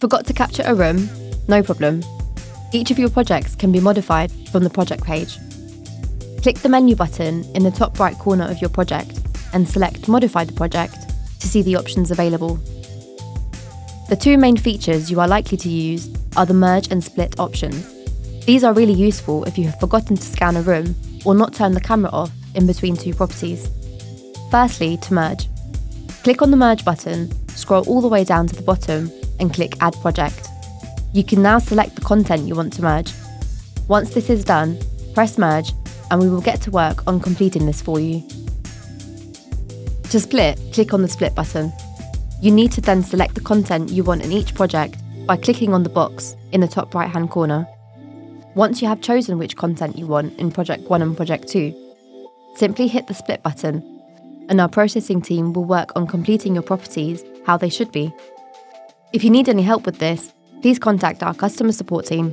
Forgot to capture a room? No problem. Each of your projects can be modified from the project page. Click the menu button in the top right corner of your project and select Modify the project to see the options available. The two main features you are likely to use are the merge and split options. These are really useful if you have forgotten to scan a room or not turn the camera off in between two properties. Firstly, to merge. Click on the merge button, scroll all the way down to the bottom and click add project. You can now select the content you want to merge. Once this is done, press merge and we will get to work on completing this for you. To split, click on the split button. You need to then select the content you want in each project by clicking on the box in the top right hand corner. Once you have chosen which content you want in Project 1 and Project 2, simply hit the split button and our processing team will work on completing your properties how they should be. If you need any help with this, please contact our customer support team